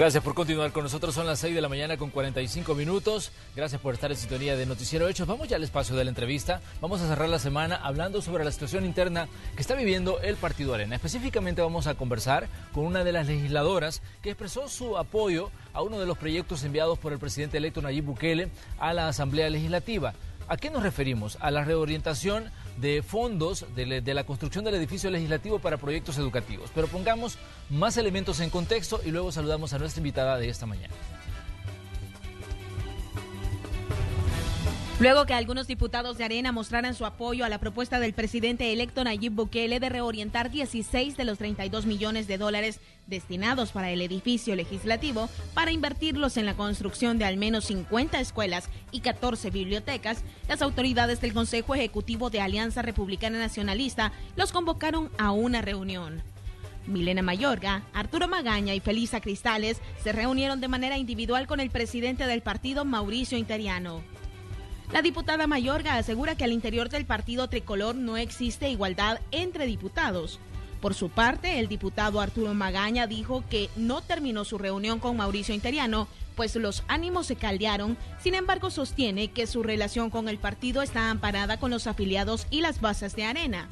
Gracias por continuar con nosotros. Son las 6 de la mañana con 45 minutos. Gracias por estar en sintonía de Noticiero Hechos. Vamos ya al espacio de la entrevista. Vamos a cerrar la semana hablando sobre la situación interna que está viviendo el Partido Arena. Específicamente vamos a conversar con una de las legisladoras que expresó su apoyo a uno de los proyectos enviados por el presidente electo Nayib Bukele a la Asamblea Legislativa. ¿A qué nos referimos? A la reorientación de fondos de, la construcción del edificio legislativo para proyectos educativos. Pero pongamos más elementos en contexto y luego saludamos a nuestra invitada de esta mañana. Luego que algunos diputados de Arena mostraran su apoyo a la propuesta del presidente electo Nayib Bukele de reorientar 16 de los 32 millones de dólares destinados para el edificio legislativo para invertirlos en la construcción de al menos 50 escuelas y 14 bibliotecas, las autoridades del Consejo Ejecutivo de Alianza Republicana Nacionalista los convocaron a una reunión. Milena Mayorga, Arturo Magaña y Felisa Cristales se reunieron de manera individual con el presidente del partido, Mauricio Interiano. La diputada Mayorga asegura que al interior del partido tricolor no existe igualdad entre diputados. Por su parte, el diputado Arturo Magaña dijo que no terminó su reunión con Mauricio Interiano, pues los ánimos se caldearon, sin embargo sostiene que su relación con el partido está amparada con los afiliados y las bases de arena.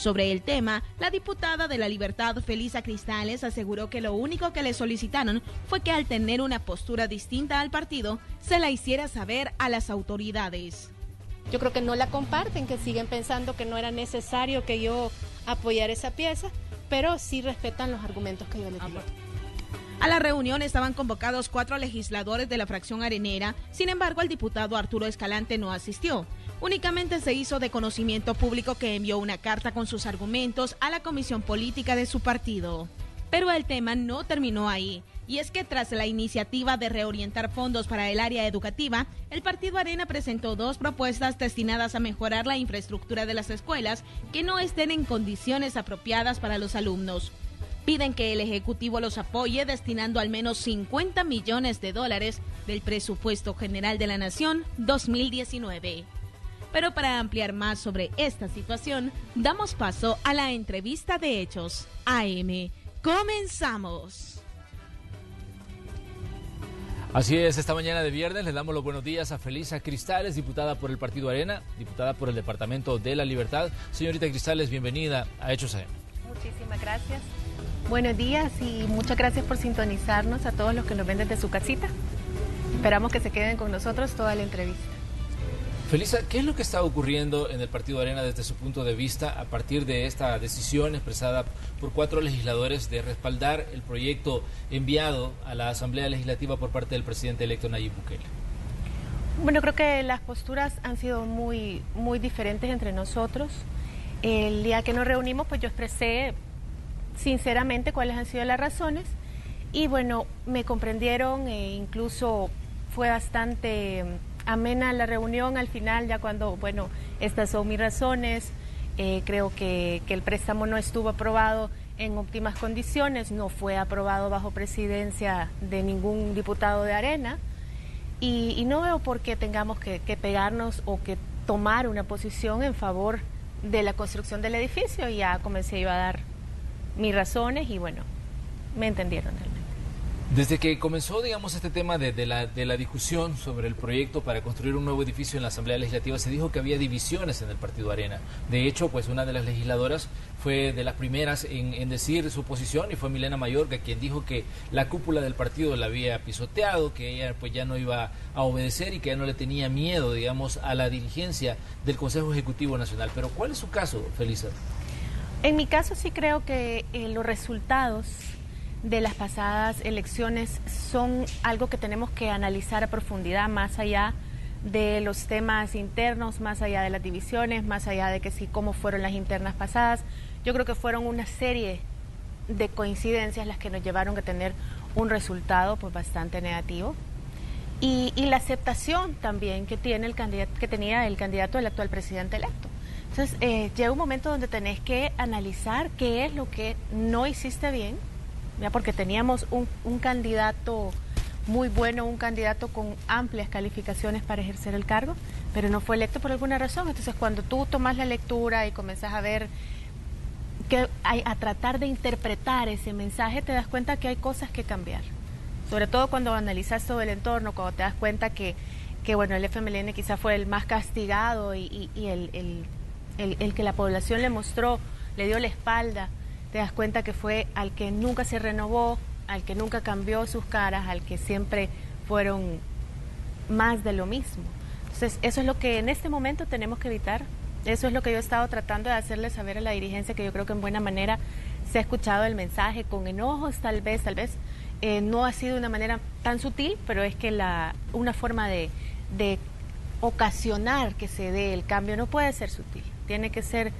Sobre el tema, la diputada de la Libertad, Felisa Cristales, aseguró que lo único que le solicitaron fue que al tener una postura distinta al partido, se la hiciera saber a las autoridades. Yo creo que no la comparten, que siguen pensando que no era necesario que yo apoyara esa pieza, pero sí respetan los argumentos que yo les di. A la reunión estaban convocados cuatro legisladores de la fracción arenera, sin embargo el diputado Arturo Escalante no asistió. Únicamente se hizo de conocimiento público que envió una carta con sus argumentos a la comisión política de su partido. Pero el tema no terminó ahí. Y es que tras la iniciativa de reorientar fondos para el área educativa, el Partido Arena presentó dos propuestas destinadas a mejorar la infraestructura de las escuelas que no estén en condiciones apropiadas para los alumnos. Piden que el Ejecutivo los apoye destinando al menos 50 millones de dólares del presupuesto general de la Nación 2019. Pero para ampliar más sobre esta situación, damos paso a la entrevista de Hechos AM. Comenzamos. Así es, esta mañana de viernes le damos los buenos días a Felisa Cristales, diputada por el Partido Arena, diputada por el Departamento de la Libertad. Señorita Cristales, bienvenida a Hechos AM. Muchísimas gracias. Buenos días y muchas gracias por sintonizarnos a todos los que nos ven desde su casita. Esperamos que se queden con nosotros toda la entrevista. Felisa, ¿qué es lo que está ocurriendo en el Partido Arena desde su punto de vista a partir de esta decisión expresada por cuatro legisladores de respaldar el proyecto enviado a la Asamblea Legislativa por parte del presidente electo Nayib Bukele? Bueno, creo que las posturas han sido muy, muy diferentes entre nosotros. El día que nos reunimos, pues yo expresé sinceramente cuáles han sido las razones y bueno, me comprendieron e incluso fue bastante amena la reunión al final, ya cuando, bueno, estas son mis razones, eh, creo que, el préstamo no estuvo aprobado en óptimas condiciones, no fue aprobado bajo presidencia de ningún diputado de Arena y, no veo por qué tengamos que, pegarnos o que tomar una posición en favor de la construcción del edificio. Ya comencé iba a dar mis razones y bueno, me entendieron. Desde que comenzó, digamos, este tema de, la, de, la, discusión sobre el proyecto para construir un nuevo edificio en la Asamblea Legislativa, se dijo que había divisiones en el Partido Arena. De hecho, pues una de las legisladoras fue de las primeras en, decir su posición y fue Milena Mayorga quien dijo que la cúpula del partido la había pisoteado, que ella pues ya no iba a obedecer y que ya no le tenía miedo, digamos, a la dirigencia del Consejo Ejecutivo Nacional. Pero ¿cuál es su caso, Felisa? En mi caso sí creo que eh, los resultados de las pasadas elecciones son algo que tenemos que analizar a profundidad, más allá de los temas internos, más allá de las divisiones, más allá de que sí, cómo fueron las internas pasadas. Yo creo que fueron una serie de coincidencias las que nos llevaron a tener un resultado pues bastante negativo. Y, la aceptación también que, tiene el candidato, que tenía el candidato del actual presidente electo. Entonces, eh, llega un momento donde tenés que analizar qué es lo que no hiciste bien, porque teníamos un, candidato muy bueno, un candidato con amplias calificaciones para ejercer el cargo, pero no fue electo por alguna razón. Entonces, cuando tú tomas la lectura y comienzas a ver que hay, a tratar de interpretar ese mensaje, te das cuenta que hay cosas que cambiar. sobre todo cuando analizas todo el entorno, cuando te das cuenta que, que bueno, el FMLN quizá fue el más castigado y, el, el, que la población le mostró, le dio la espalda, te das cuenta que fue al que nunca se renovó, al que nunca cambió sus caras, al que siempre fueron más de lo mismo. Entonces, eso es lo que en este momento tenemos que evitar. Eso es lo que yo he estado tratando de hacerle saber a la dirigencia, que yo creo que en buena manera se ha escuchado el mensaje, con enojos tal vez, tal vez eh, no ha sido de una manera tan sutil, pero es que la, una forma de, de ocasionar que se dé el cambio no puede ser sutil, tiene que ser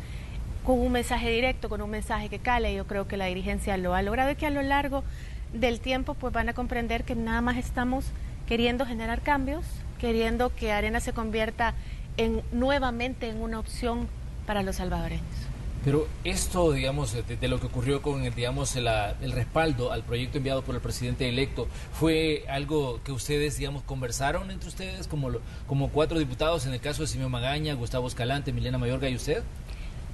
con un mensaje directo, con un mensaje que cale. Yo creo que la dirigencia lo ha logrado y que a lo largo del tiempo pues van a comprender que nada más estamos queriendo generar cambios, queriendo que Arena se convierta en nuevamente en una opción para los salvadoreños. Pero esto, digamos, de, lo que ocurrió con, digamos, el respaldo al proyecto enviado por el presidente electo, ¿fue algo que ustedes, digamos, conversaron entre ustedes como, como cuatro diputados, en el caso de Simón Magaña, Gustavo Escalante, Milena Mayorga y usted?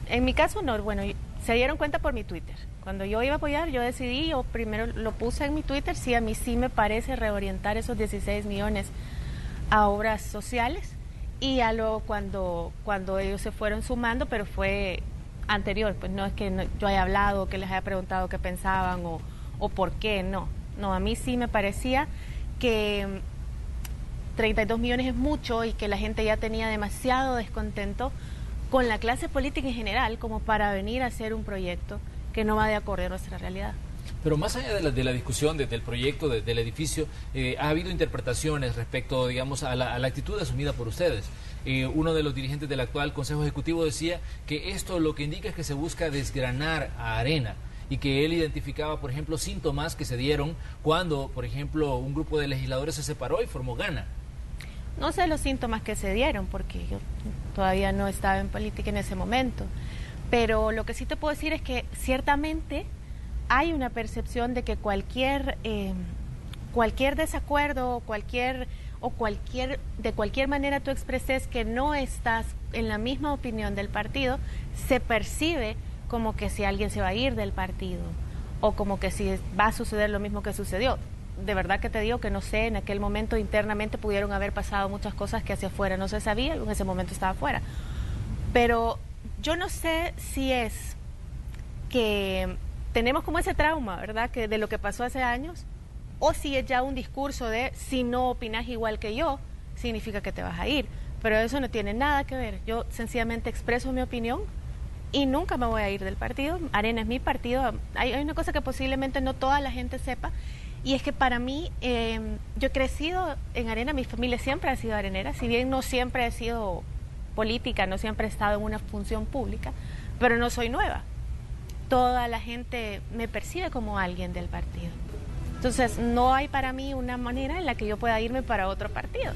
En mi caso no, bueno, se dieron cuenta por mi Twitter. Cuando yo iba a apoyar, yo decidí, yo primero lo puse en mi Twitter, sí, a mí sí me parece reorientar esos 16 millones a obras sociales y a lo cuando, cuando ellos se fueron sumando, pero fue anterior, pues no es que yo haya hablado, que les haya preguntado qué pensaban o, o por qué, no. No, a mí sí me parecía que 32 millones es mucho y que la gente ya tenía demasiado descontento con la clase política en general como para venir a hacer un proyecto que no va de acuerdo a nuestra realidad. Pero más allá de la, de la discusión del proyecto del edificio, eh, ha habido interpretaciones respecto, digamos, a la, actitud asumida por ustedes. Eh, uno de los dirigentes del actual Consejo Ejecutivo decía que esto lo que indica es que se busca desgranar a Arena y que él identificaba, por ejemplo, síntomas que se dieron cuando, por ejemplo, un grupo de legisladores se separó y formó Gana. No sé los síntomas que se dieron porque yo todavía no estaba en política en ese momento, pero lo que sí te puedo decir es que ciertamente hay una percepción de que cualquier eh, cualquier desacuerdo o cualquier o cualquier de cualquier manera tú expreses que no estás en la misma opinión del partido se percibe como que si alguien se va a ir del partido o como que si va a suceder lo mismo que sucedió de verdad que te digo que no sé, en aquel momento internamente pudieron haber pasado muchas cosas que hacia afuera no se sabía, en ese momento estaba afuera. Pero yo no sé si es que tenemos como ese trauma, ¿verdad? Que de lo que pasó hace años, o si es ya un discurso de si no opinas igual que yo, significa que te vas a ir. Pero eso no tiene nada que ver. Yo sencillamente expreso mi opinión y nunca me voy a ir del partido. Arena es mi partido. Hay, hay una cosa que posiblemente no toda la gente sepa y es que para mí, em, yo he crecido en arena, mi familia siempre ha sido arenera, si bien no siempre he sido política, no siempre he estado en una función pública, pero no soy nueva. Toda la gente me percibe como alguien del partido. Entonces, no hay para mí una manera en la que yo pueda irme para otro partido.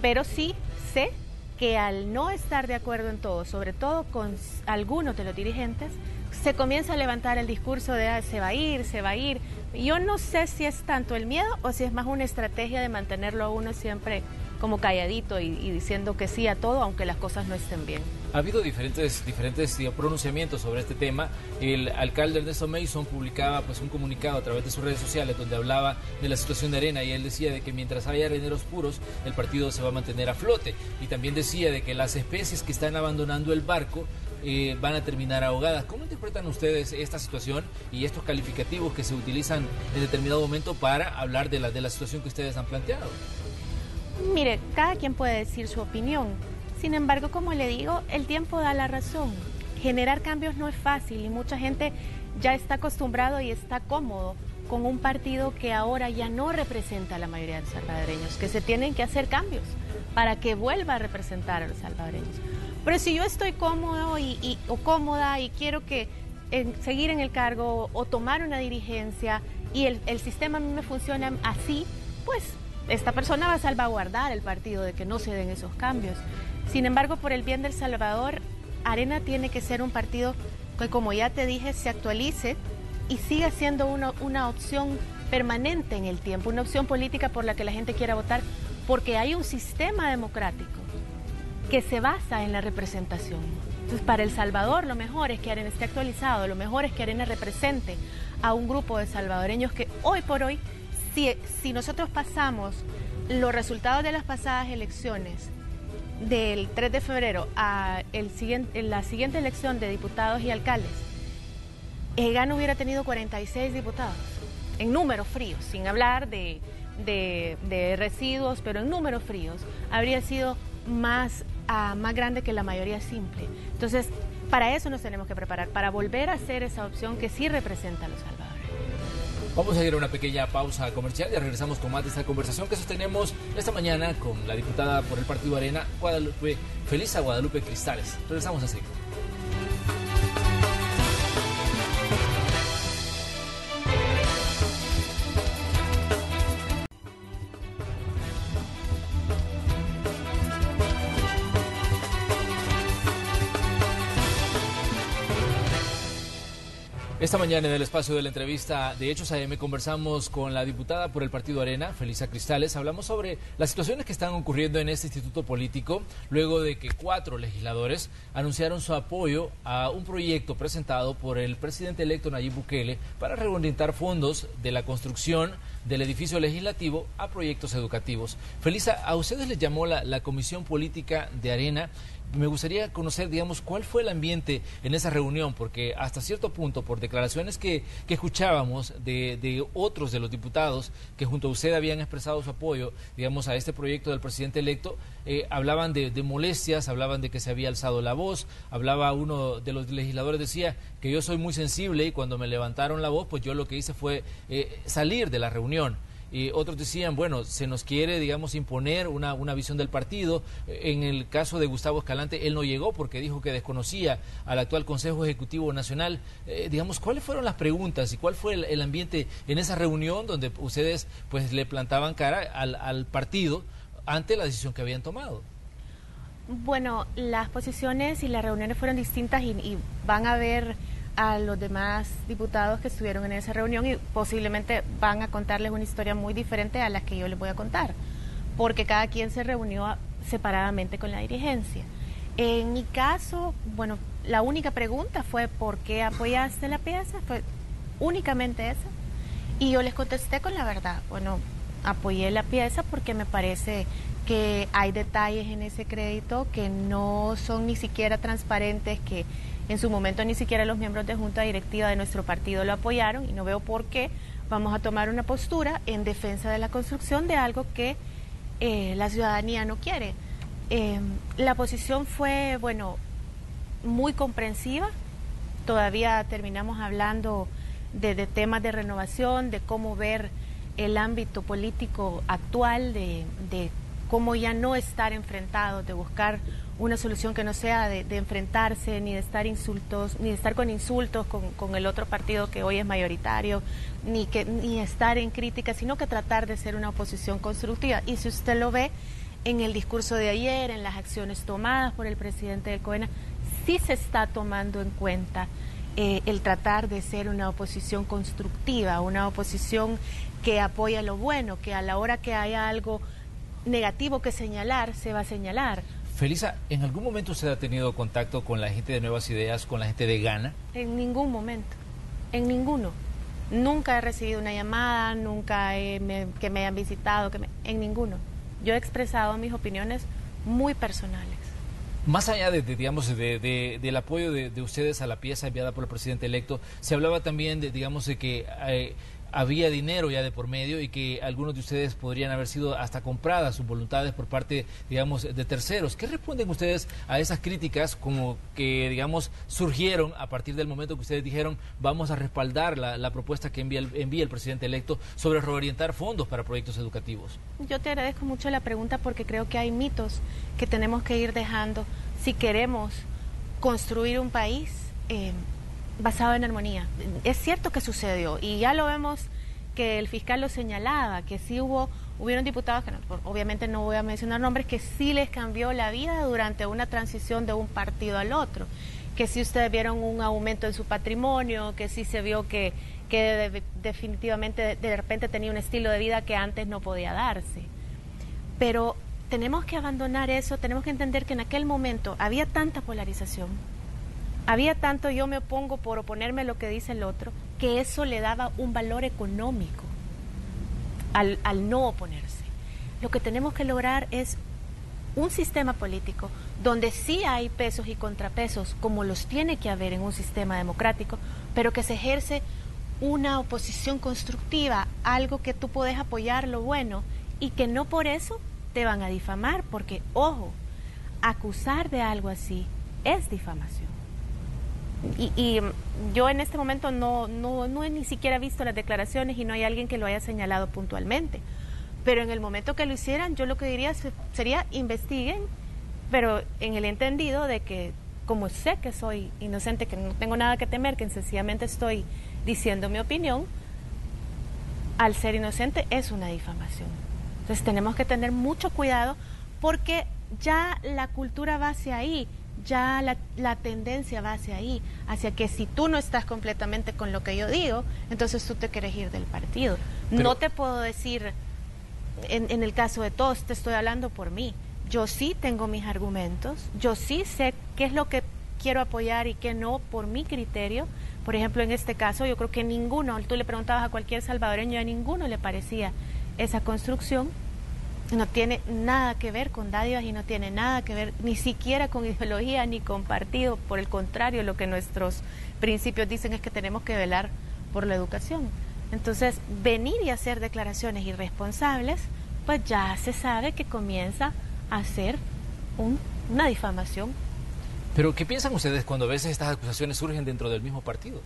Pero sí sé que al no estar de acuerdo en todo, sobre todo con algunos de los dirigentes, se comienza a levantar el discurso de ah, se va a ir, se va a ir. Yo no sé si es tanto el miedo o si es más una estrategia de mantenerlo a uno siempre como calladito y, diciendo que sí a todo, aunque las cosas no estén bien. Ha habido diferentes, diferentes pronunciamientos sobre este tema. El alcalde Ernesto Mason publicaba pues, un comunicado a través de sus redes sociales donde hablaba de la situación de arena y él decía de que mientras haya areneros puros, el partido se va a mantener a flote. Y también decía de que las especies que están abandonando el barco van a terminar ahogadas. ¿Cómo interpretan ustedes esta situación y estos calificativos que se utilizan en determinado momento para hablar de la, de la situación que ustedes han planteado? Mire, cada quien puede decir su opinión. Sin embargo, como le digo, el tiempo da la razón. Generar cambios no es fácil y mucha gente ya está acostumbrado y está cómodo con un partido que ahora ya no representa a la mayoría de los salvadoreños, que se tienen que hacer cambios para que vuelva a representar a los salvadoreños. Pero si yo estoy cómodo y, o cómoda y quiero que seguir en el cargo o tomar una dirigencia y el, el sistema a mí me funciona así, pues esta persona va a salvaguardar el partido de que no se den esos cambios. Sin embargo, por el bien del Salvador, Arena tiene que ser un partido que, como ya te dije, se actualice y siga siendo una, una opción permanente en el tiempo, una opción política por la que la gente quiera votar, porque hay un sistema democrático que se basa en la representación. Entonces, para El Salvador lo mejor es que Arena esté actualizado, lo mejor es que Arena represente a un grupo de salvadoreños que hoy por hoy si, si nosotros pasamos los resultados de las pasadas elecciones del 3 de febrero a el siguiente, la siguiente elección de diputados y alcaldes, EGAN hubiera tenido 46 diputados, en números fríos, sin hablar de, de, residuos, pero en números fríos, habría sido más, más grande que la mayoría simple. Entonces, para eso nos tenemos que preparar, para volver a hacer esa opción que sí representa a los salvadores. Vamos a ir a una pequeña pausa comercial y regresamos con más de esta conversación que sostenemos esta mañana con la diputada por el Partido Arena, Guadalupe, Feliz a Guadalupe Cristales. Regresamos así. Esta mañana en el espacio de la entrevista de Hechos AM conversamos con la diputada por el Partido Arena, Felisa Cristales. Hablamos sobre las situaciones que están ocurriendo en este instituto político luego de que cuatro legisladores anunciaron su apoyo a un proyecto presentado por el presidente electo Nayib Bukele para reorientar fondos de la construcción del edificio legislativo a proyectos educativos. Felisa, a ustedes les llamó la, la Comisión Política de Arena me gustaría conocer, digamos, cuál fue el ambiente en esa reunión, porque hasta cierto punto, por declaraciones que, que escuchábamos de, de, otros de los diputados que junto a usted habían expresado su apoyo, digamos, a este proyecto del presidente electo, eh, hablaban de, molestias, hablaban de que se había alzado la voz, hablaba uno de los legisladores, decía que yo soy muy sensible y cuando me levantaron la voz, pues yo lo que hice fue eh, salir de la reunión. Y otros decían, bueno, se nos quiere, digamos, imponer una, una visión del partido. En el caso de Gustavo Escalante, él no llegó porque dijo que desconocía al actual Consejo Ejecutivo Nacional. Eh, digamos, ¿cuáles fueron las preguntas y cuál fue el, ambiente en esa reunión donde ustedes pues le plantaban cara al, al partido ante la decisión que habían tomado? Bueno, las posiciones y las reuniones fueron distintas y, y van a haber a los demás diputados que estuvieron en esa reunión y posiblemente van a contarles una historia muy diferente a la que yo les voy a contar, porque cada quien se reunió separadamente con la dirigencia. En mi caso, bueno, la única pregunta fue ¿por qué apoyaste la pieza? Fue únicamente esa. Y yo les contesté con la verdad. Bueno, apoyé la pieza porque me parece que hay detalles en ese crédito que no son ni siquiera transparentes, que en su momento ni siquiera los miembros de junta directiva de nuestro partido lo apoyaron y no veo por qué vamos a tomar una postura en defensa de la construcción de algo que eh, la ciudadanía no quiere. Em, la posición fue, bueno, muy comprensiva. Todavía terminamos hablando de, temas de renovación, de cómo ver el ámbito político actual, de, de cómo ya no estar enfrentados, de buscar una solución que no sea de, enfrentarse, ni de estar insultos, ni de estar con insultos con, el otro partido que hoy es mayoritario, ni que ni estar en crítica, sino que tratar de ser una oposición constructiva. Y si usted lo ve en el discurso de ayer, en las acciones tomadas por el presidente del COENA, sí se está tomando en cuenta eh, el tratar de ser una oposición constructiva, una oposición que apoya lo bueno, que a la hora que haya algo negativo que señalar, se va a señalar. Felisa, ¿en algún momento usted ha tenido contacto con la gente de Nuevas Ideas, con la gente de Ghana? En ningún momento, en ninguno. Nunca he recibido una llamada, nunca que me hayan visitado, que en ninguno. Yo he expresado mis opiniones muy personales. Más allá de, digamos, de, del apoyo de, ustedes a la pieza enviada por el presidente electo, se hablaba también de, digamos, de que eh, había dinero ya de por medio y que algunos de ustedes podrían haber sido hasta compradas sus voluntades por parte, digamos, de terceros. ¿Qué responden ustedes a esas críticas como que, digamos, surgieron a partir del momento que ustedes dijeron vamos a respaldar la, propuesta que envía el, envía el presidente electo sobre reorientar fondos para proyectos educativos? Yo te agradezco mucho la pregunta porque creo que hay mitos que tenemos que ir dejando si queremos construir un país. Eh, basado en armonía. Es cierto que sucedió y ya lo vemos que el fiscal lo señalaba, que sí hubo, hubieron diputados, que obviamente no voy a mencionar nombres, que sí les cambió la vida durante una transición de un partido al otro, que sí ustedes vieron un aumento en su patrimonio, que sí se vio que, que definitivamente de repente tenía un estilo de vida que antes no podía darse. Pero tenemos que abandonar eso, tenemos que entender que en aquel momento había tanta polarización, había tanto yo me opongo por oponerme a lo que dice el otro, que eso le daba un valor económico. al, al no oponerse. Lo que tenemos que lograr es un sistema político donde sí hay pesos y contrapesos, como los tiene que haber en un sistema democrático, pero que se ejerce una oposición constructiva, algo que tú puedes apoyar lo bueno y que no por eso te van a difamar, porque, ojo, acusar de algo así es difamación. Y, yo en este momento no, no, no he ni siquiera visto las declaraciones y no hay alguien que lo haya señalado puntualmente. Pero en el momento que lo hicieran, yo lo que diría sería investiguen, pero en el entendido de que como sé que soy inocente, que no tengo nada que temer, que sencillamente estoy diciendo mi opinión, al ser inocente es una difamación. Entonces tenemos que tener mucho cuidado porque ya la cultura va hacia ahí, ya la, tendencia va hacia ahí, hacia que si tú no estás completamente con lo que yo digo, entonces tú te quieres ir del partido. no te puedo decir, en, en el caso de todos, te estoy hablando por mí. Yo sí tengo mis argumentos, yo sí sé qué es lo que quiero apoyar y qué no por mi criterio. Por ejemplo, en este caso, yo creo que ninguno, tú le preguntabas a cualquier salvadoreño, a ninguno le parecía esa construcción. No tiene nada que ver con dádivas y no tiene nada que ver ni siquiera con ideología ni con partido. Por el contrario, lo que nuestros principios dicen es que tenemos que velar por la educación. Entonces, venir y hacer declaraciones irresponsables, pues ya se sabe que comienza a ser una difamación. Pero, ¿qué piensan ustedes cuando a veces estas acusaciones surgen dentro del mismo partido?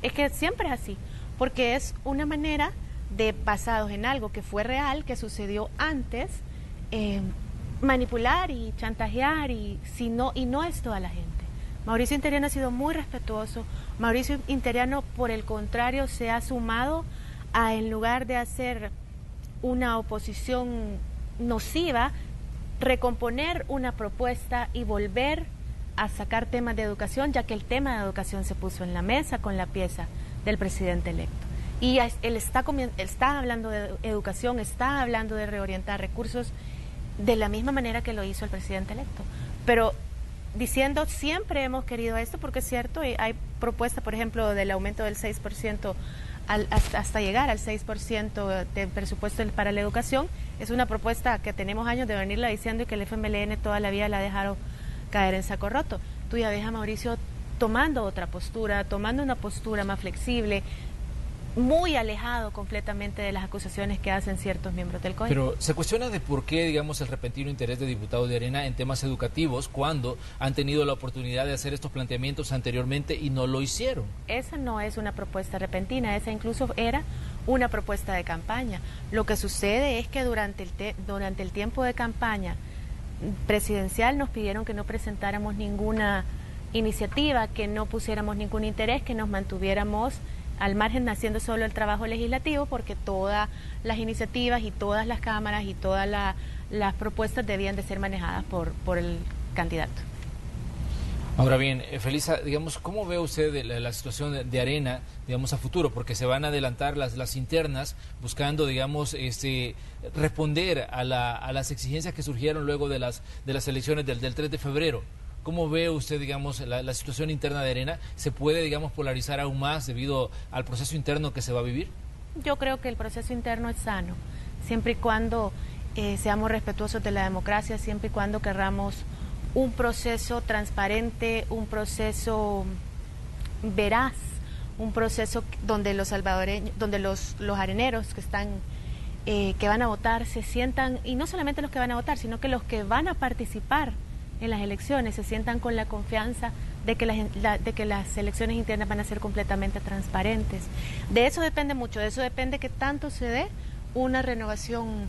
Es que siempre es así, porque es una manera de, basados en algo que fue real, que sucedió antes, eh, manipular y chantajear y, si no, y no es toda la gente. Mauricio Interiano ha sido muy respetuoso. Mauricio Interiano, por el contrario, se ha sumado a, en lugar de hacer una oposición nociva, recomponer una propuesta y volver a sacar temas de educación, ya que el tema de educación se puso en la mesa con la pieza del presidente electo. Y él está, está hablando de educación, está hablando de reorientar recursos de la misma manera que lo hizo el presidente electo. Pero diciendo siempre hemos querido esto, porque es cierto, hay propuesta, por ejemplo, del aumento del 6% hasta, llegar al 6% del presupuesto para la educación, es una propuesta que tenemos años de venirla diciendo y que el FMLN toda la vida la ha dejado caer en saco roto. Tú ya ves a Mauricio tomando otra postura, tomando una postura más flexible, muy alejado completamente de las acusaciones que hacen ciertos miembros del COE. Pero se cuestiona de por qué, digamos, el repentino interés de diputados de Arena en temas educativos cuando han tenido la oportunidad de hacer estos planteamientos anteriormente y no lo hicieron. Esa no es una propuesta repentina, esa incluso era una propuesta de campaña. Lo que sucede es que durante el, durante el tiempo de campaña presidencial nos pidieron que no presentáramos ninguna iniciativa, que no pusiéramos ningún interés, que nos mantuviéramos al margen haciendo solo el trabajo legislativo porque todas las iniciativas y todas las cámaras y todas las propuestas debían de ser manejadas por, por el candidato. Ahora bien, eh, Felisa, digamos, ¿cómo ve usted la, situación de, Arena, digamos, a futuro? Porque se van a adelantar las, las internas buscando, digamos, este, responder a, la, a las exigencias que surgieron luego de las, de las elecciones del, del 3 de febrero. ¿Cómo ve usted, digamos, la, situación interna de Arena? ¿Se puede, digamos, polarizar aún más debido al proceso interno que se va a vivir? Yo creo que el proceso interno es sano, siempre y cuando eh, seamos respetuosos de la democracia, siempre y cuando querramos un proceso transparente, un proceso veraz, un proceso donde los salvadoreños, donde los, los areneros que están eh, que van a votar se sientan, y no solamente los que van a votar, sino que los que van a participar en las elecciones se sientan con la confianza de que las, de que las elecciones internas van a ser completamente transparentes. De eso depende mucho, de eso depende que tanto se dé una renovación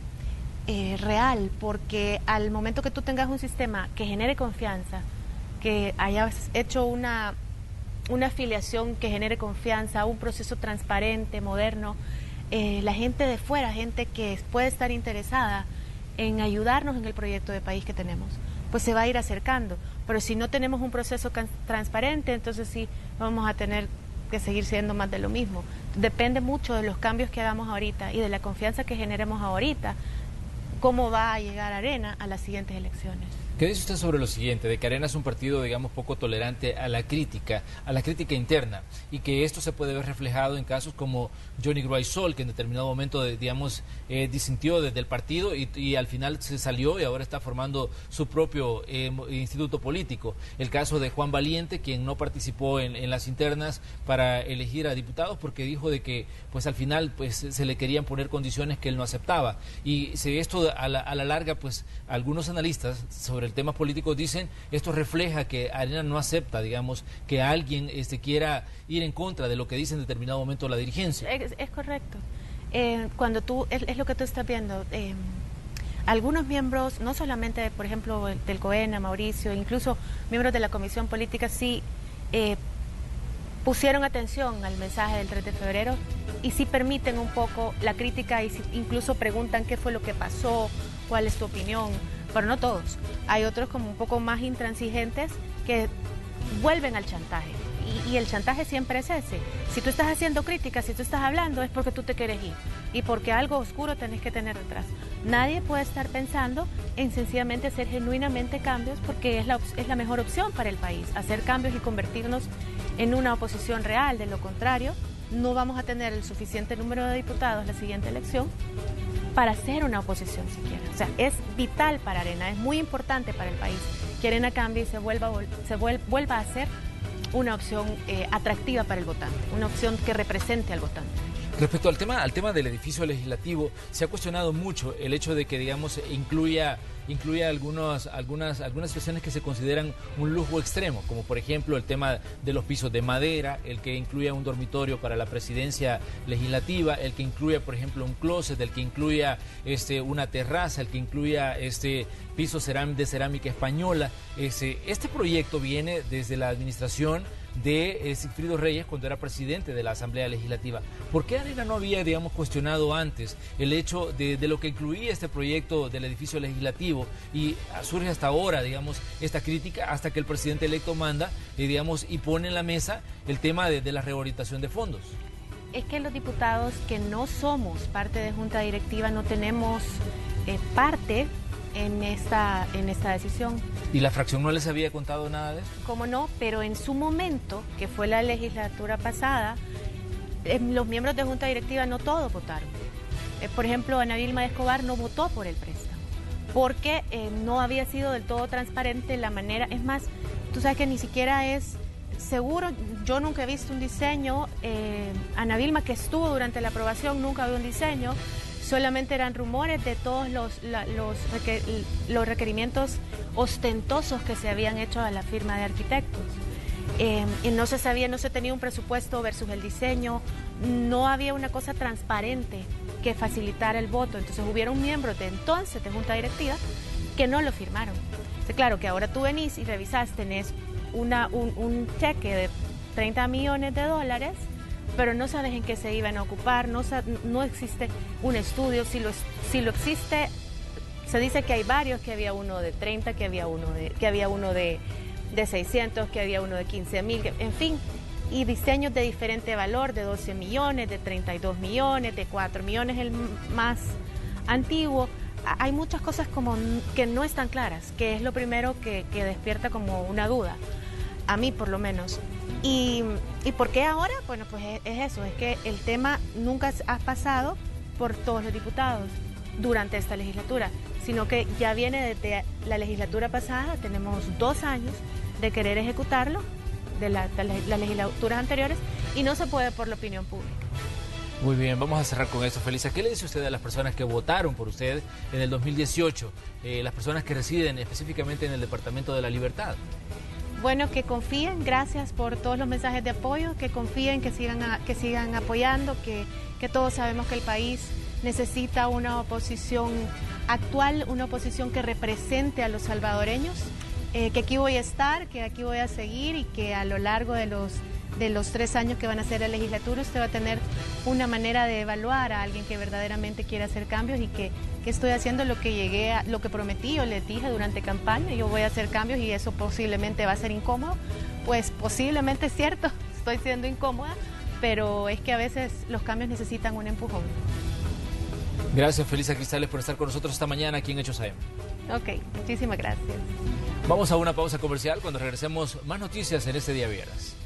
eh, real, porque al momento que tú tengas un sistema que genere confianza, que hayas hecho una, una afiliación que genere confianza, un proceso transparente, moderno, eh, la gente de fuera, gente que puede estar interesada en ayudarnos en el proyecto de país que tenemos pues se va a ir acercando. Pero si no tenemos un proceso transparente, entonces sí vamos a tener que seguir siendo más de lo mismo. Depende mucho de los cambios que hagamos ahorita y de la confianza que generemos ahorita, cómo va a llegar Arena a las siguientes elecciones. ¿Qué dice usted sobre lo siguiente, de que Arena es un partido, digamos, poco tolerante a la crítica, a la crítica interna, y que esto se puede ver reflejado en casos como Johnny Groisol, que en determinado momento, digamos, eh, disintió desde el partido y, al final se salió y ahora está formando su propio eh, instituto político. El caso de Juan Valiente, quien no participó en, las internas para elegir a diputados porque dijo de que, pues al final, pues se le querían poner condiciones que él no aceptaba. Y si esto a la, a la larga, pues algunos analistas sobre el temas políticos dicen, esto refleja que Arena no acepta, digamos, que alguien este, quiera ir en contra de lo que dice en determinado momento la dirigencia. Es, correcto. Eh, cuando tú, es, lo que tú estás viendo, eh, algunos miembros, no solamente, por ejemplo, del COENA, Mauricio, incluso miembros de la Comisión Política, sí eh, pusieron atención al mensaje del 3 de febrero y sí permiten un poco la crítica y incluso preguntan qué fue lo que pasó, cuál es tu opinión pero no todos. Hay otros como un poco más intransigentes que vuelven al chantaje. Y, el chantaje siempre es ese. Si tú estás haciendo críticas, si tú estás hablando, es porque tú te quieres ir y porque algo oscuro tenés que tener detrás. Nadie puede estar pensando en sencillamente hacer genuinamente cambios porque es la, es la mejor opción para el país, hacer cambios y convertirnos en una oposición real. De lo contrario, no vamos a tener el suficiente número de diputados la siguiente elección para hacer una oposición siquiera. O sea, es vital para Arena, es muy importante para el país que Arena cambie y se vuelva, se vuelva a ser una opción eh, atractiva para el votante, una opción que represente al votante. Respecto al tema, al tema del edificio legislativo, se ha cuestionado mucho el hecho de que, digamos, incluya incluye algunas, algunas, algunas situaciones que se consideran un lujo extremo, como por ejemplo el tema de los pisos de madera, el que incluya un dormitorio para la presidencia legislativa, el que incluya, por ejemplo, un closet, el que incluya este, una terraza, el que incluya este piso de cerámica española. Este, este proyecto viene desde la administración de eh, Reyes cuando era presidente de la Asamblea Legislativa. ¿Por qué Arena no había, digamos, cuestionado antes el hecho de, lo que incluía este proyecto del edificio legislativo y surge hasta ahora, digamos, esta crítica hasta que el presidente electo manda, y, digamos, y pone en la mesa el tema de, la reorientación de fondos? Es que los diputados que no somos parte de junta directiva no tenemos eh, parte en esta, en esta decisión. ¿Y la fracción no les había contado nada de eso? Cómo no, pero en su momento, que fue la legislatura pasada, eh, los miembros de Junta Directiva no todos votaron. Eh, por ejemplo, Ana Vilma Escobar no votó por el préstamo, porque eh, no había sido del todo transparente la manera. Es más, tú sabes que ni siquiera es seguro, yo nunca he visto un diseño, Ana Vilma que estuvo durante la aprobación nunca vio un diseño, solamente eran rumores de todos los, los, requerimientos ostentosos que se habían hecho a la firma de arquitectos. Em, y no se sabía, no se tenía un presupuesto versus el diseño, no había una cosa transparente que facilitara el voto. Entonces hubieron miembros de entonces de Junta Directiva que no lo firmaron. Claro que ahora tú venís y revisás, tenés una, un, un cheque de 30 millones de dólares pero no sabes en qué se iban a ocupar, no, no existe un estudio, si lo, si lo existe, se dice que hay varios, que había uno de 30, que había uno de, que había uno de, de 600, que había uno de 15 mil, en fin, y diseños de diferente valor, de 12 millones, de 32 millones, de 4 millones, el más antiguo. Hay muchas cosas como que no están claras, que es lo primero que, despierta como una duda, a mí por lo menos. ¿Y, por qué ahora? Bueno, pues es, eso, es que el tema nunca ha pasado por todos los diputados durante esta legislatura, sino que ya viene desde la legislatura pasada, tenemos dos años de querer ejecutarlo, de, las legislaturas anteriores, y no se puede por la opinión pública. Muy bien, vamos a cerrar con eso. Felisa, ¿qué le dice usted a las personas que votaron por usted en el 2018? Eh, las personas que residen específicamente en el Departamento de la Libertad. Bueno, que confíen, gracias por todos los mensajes de apoyo, que confíen, que sigan, que sigan apoyando, que, que todos sabemos que el país necesita una oposición actual, una oposición que represente a los salvadoreños, eh, que aquí voy a estar, que aquí voy a seguir y que a lo largo de los de los tres años que van a ser la legislatura, usted va a tener una manera de evaluar a alguien que verdaderamente quiere hacer cambios y que, estoy haciendo lo que llegué a, lo que prometí o le dije durante campaña, yo voy a hacer cambios y eso posiblemente va a ser incómodo. Pues posiblemente es cierto, estoy siendo incómoda, pero es que a veces los cambios necesitan un empujón. Gracias, Felisa Cristales, por estar con nosotros esta mañana aquí en Hechos AM. Ok, muchísimas gracias. Vamos a una pausa comercial cuando regresemos más noticias en este día viernes.